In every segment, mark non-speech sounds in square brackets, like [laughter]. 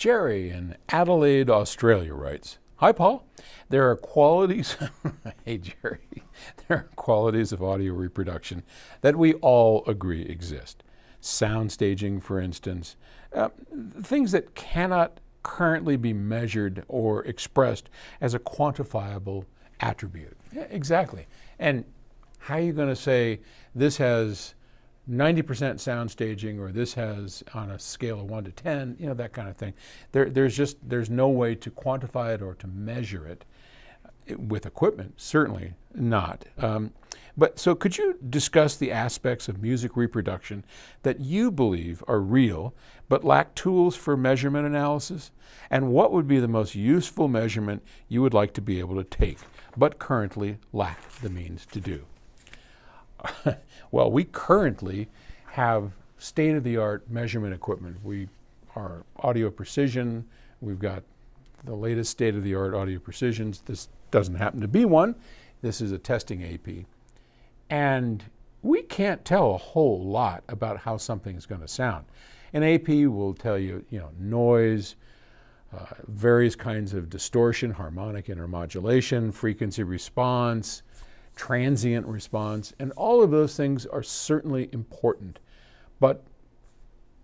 Jerry in Adelaide, Australia writes Hi, Paul. There are qualities, [laughs] hey, Jerry, there are qualities of audio reproduction that we all agree exist. Sound staging, for instance, uh, things that cannot currently be measured or expressed as a quantifiable attribute. Yeah, exactly. And how are you going to say this has 90% sound staging or this has on a scale of 1 to 10 you know that kind of thing. There, there's just there's no way to quantify it or to measure it with equipment certainly not. Um, but so could you discuss the aspects of music reproduction that you believe are real but lack tools for measurement analysis? And what would be the most useful measurement you would like to be able to take but currently lack the means to do [laughs] well, we currently have state of the art measurement equipment. We are audio precision. We've got the latest state of the art audio precisions. This doesn't happen to be one. This is a testing AP. And we can't tell a whole lot about how something is going to sound. An AP will tell you, you know, noise, uh, various kinds of distortion, harmonic intermodulation, frequency response, transient response, and all of those things are certainly important. But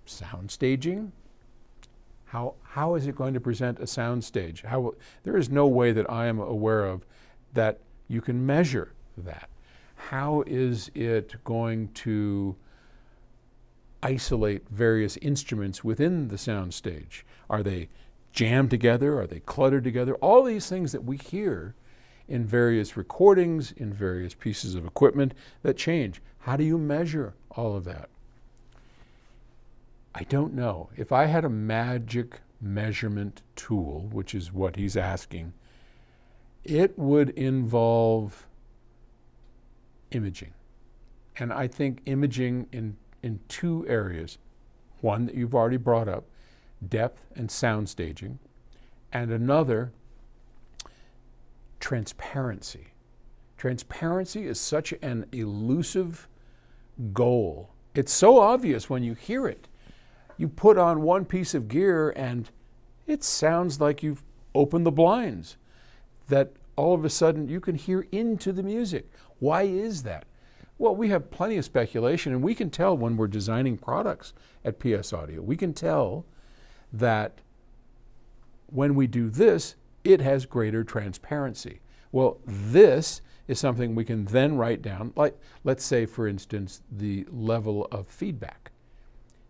sound staging, how, how is it going to present a sound stage? How, there is no way that I am aware of that you can measure that. How is it going to isolate various instruments within the sound stage? Are they jammed together? Are they cluttered together? All these things that we hear in various recordings, in various pieces of equipment that change. How do you measure all of that? I don't know. If I had a magic measurement tool, which is what he's asking, it would involve imaging. And I think imaging in, in two areas one that you've already brought up, depth and sound staging, and another transparency. Transparency is such an elusive goal. It's so obvious when you hear it. You put on one piece of gear and it sounds like you've opened the blinds, that all of a sudden you can hear into the music. Why is that? Well, we have plenty of speculation, and we can tell when we're designing products at PS Audio. We can tell that when we do this, it has greater transparency. Well, this is something we can then write down, like let's say, for instance, the level of feedback.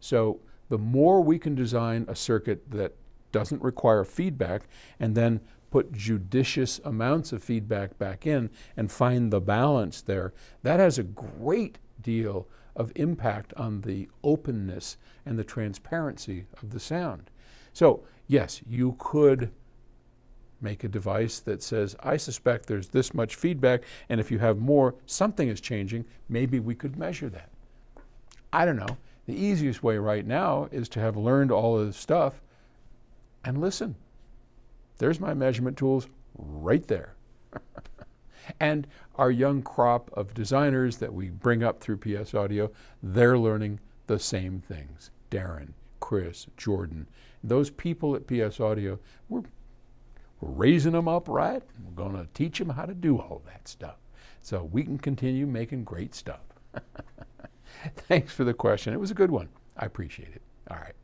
So the more we can design a circuit that doesn't require feedback and then put judicious amounts of feedback back in and find the balance there, that has a great deal of impact on the openness and the transparency of the sound. So, yes, you could make a device that says, I suspect there's this much feedback, and if you have more, something is changing, maybe we could measure that. I don't know. The easiest way right now is to have learned all of this stuff and listen. There's my measurement tools right there. [laughs] and our young crop of designers that we bring up through PS Audio, they're learning the same things. Darren, Chris, Jordan, those people at PS Audio, we're Raising them up right. We're going to teach them how to do all that stuff. So we can continue making great stuff. [laughs] Thanks for the question. It was a good one. I appreciate it. All right.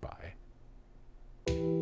Bye.